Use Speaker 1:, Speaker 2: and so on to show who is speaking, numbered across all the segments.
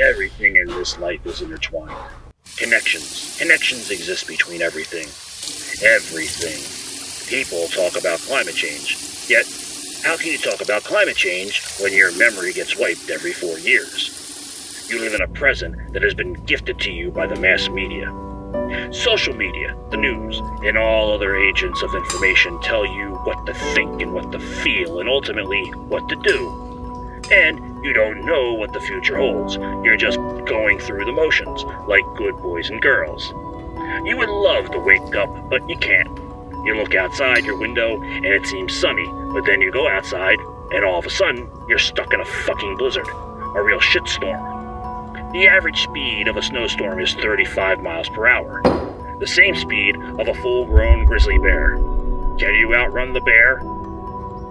Speaker 1: Everything in this life is intertwined. Connections. Connections exist between everything. Everything. People talk about climate change, yet how can you talk about climate change when your memory gets wiped every four years? You live in a present that has been gifted to you by the mass media. Social media, the news, and all other agents of information tell you what to think and what to feel, and ultimately what to do. And you don't know what the future holds. You're just going through the motions, like good boys and girls. You would love to wake up, but you can't. You look outside your window and it seems sunny, but then you go outside and all of a sudden you're stuck in a fucking blizzard. A real shitstorm. The average speed of a snowstorm is 35 miles per hour, the same speed of a full grown grizzly bear. Can you outrun the bear?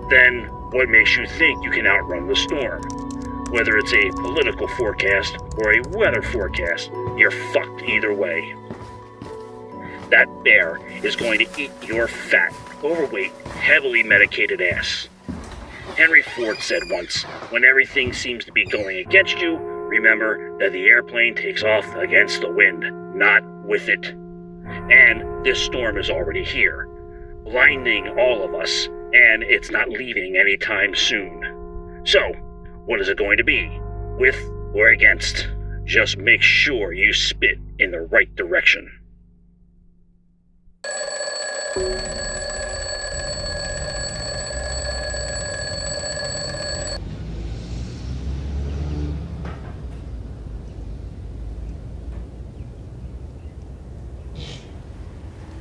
Speaker 1: Then what makes you think you can outrun the storm? Whether it's a political forecast or a weather forecast, you're fucked either way that bear is going to eat your fat, overweight, heavily medicated ass. Henry Ford said once, when everything seems to be going against you, remember that the airplane takes off against the wind, not with it. And this storm is already here, blinding all of us, and it's not leaving anytime soon. So, what is it going to be? With or against? Just make sure you spit in the right direction.